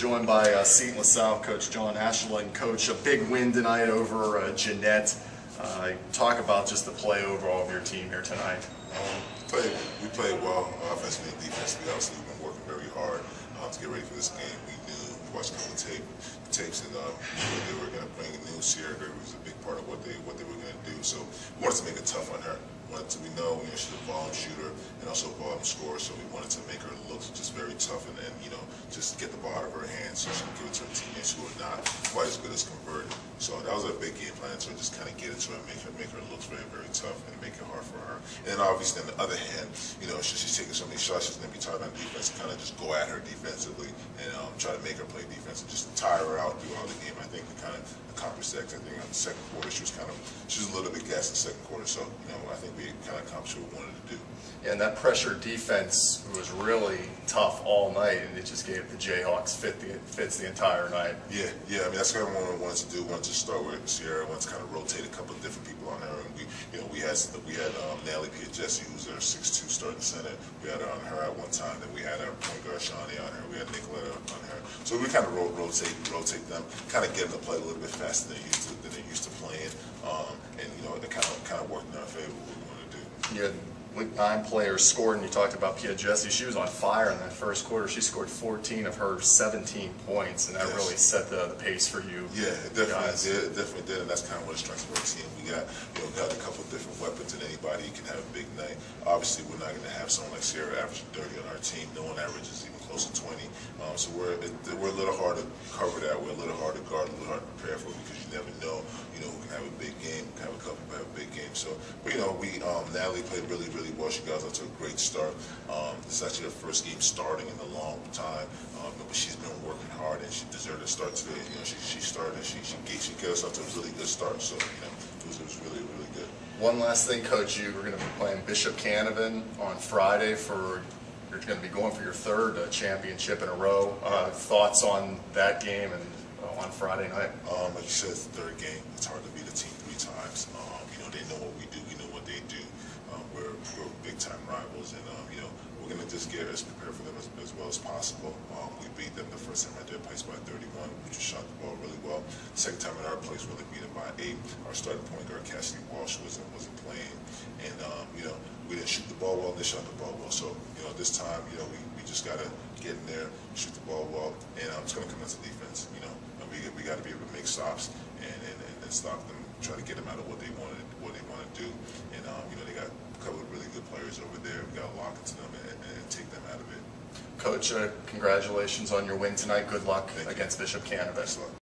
joined by uh, Seton LaSalle coach John Ashaolu. Coach, a big win tonight over uh, Jeannette. Uh, talk about just the play overall of your team here tonight. Um, we played well offensively and defensively. Obviously, we've been working very hard uh, to get ready for this game. We knew, watched a couple of tape, tapes, and knew they were going to bring new Sierra Gregory was a big part of what they what they were going to do. So we wanted to make it tough on her. Wanted to, we know you know, she's a volume shooter and also a volume scorer, so we wanted to make her look just very tough and, and you know just get the ball out of her hands so she can give it to her teammates who are not quite as good as converted. So that was a big game plan to just kind of get it to her, make her make her look very very tough and make it hard for her. And then obviously on the other hand, you know she's, taking so many shots, she's going to be tired on defense, kind of just go at her defensively and um, try to make her play defense and just tire her out throughout the game. I think we kind of accomplished that. I think on the second quarter she was kind of she was a little bit gassed in the second quarter. So you know I think we kind of accomplished what we wanted to do. And that pressure defense was really tough all night, and it just gave the Jayhawks fit the, fits the entire night. Yeah, yeah. I mean, that's kind of what we wanted to do. Wanted to start with Sierra. Wanted to kind of rotate a couple of different people on her, and we, you know, we had we had um, Natalie Jesse, who's our six-two starting center. We had her on her at one time. Then we had our point guard Shawnee on her. We had Nicoletta on her. So we kind of rotate rotate them, kind of get them to play a little bit faster than they used to than they used to playing, um, and you know, it kind of kind of worked in our favor. What we wanted to do. You had nine players scored, and you talked about Pia Jesse. She was on fire in that first quarter. She scored 14 of her 17 points, and that Yes. really set the, the pace for you. Yeah, it definitely guys. did. It definitely did, and that's kind of what the strength of our team. We got, you know, got a couple different weapons, and anybody can have a big night. Obviously, we're not going to have someone like Sierra averaging 30 on our team. No one averages even close to 20. Um, so we're it, we're a little hard to cover that. We're a little hard to guard, a little hard to prepare for know, we um, Natalie played really, really well. She got off to a great start. Um, this is actually her first game starting in a long time, um, but she's been working hard and she deserved a start today. You know, she, she started and she she got us off to a really good start. So, you know, it was, it was really, really good. One last thing, Coach, you we're going to be playing Bishop Canevin on Friday for. You're going to be going for your third uh, championship in a row. Uh, thoughts on that game and on Friday night? Um, like you said, it's the third game. It's hard to beat a team three times. Um, you know, they know what we do. We know what they do. Um, we're, we're big time rivals, and um, you know, we're gonna just get as prepared for them as, as well as possible. Um, we beat them the first time at their place by 31. We just shot the ball really well. Second time at our place, we really beat them by eight. Our starting point guard Cassidy Walsh wasn't wasn't playing, and um, you know, we didn't shoot the ball well. They shot the ball well. So you know, this time, you know, we, we just gotta get in there, shoot the ball well, and um, it's down to defense. You know, and we we got to be able to make stops and, and, and, and stop them, try to get them out of what they wanted, what they want to do. And um, you know, they got a couple of really good players over there. We got to lock into them and, and, take them out of it. Coach, uh, congratulations on your win tonight. Good luck Thank you. against Bishop Canevin. Excellent.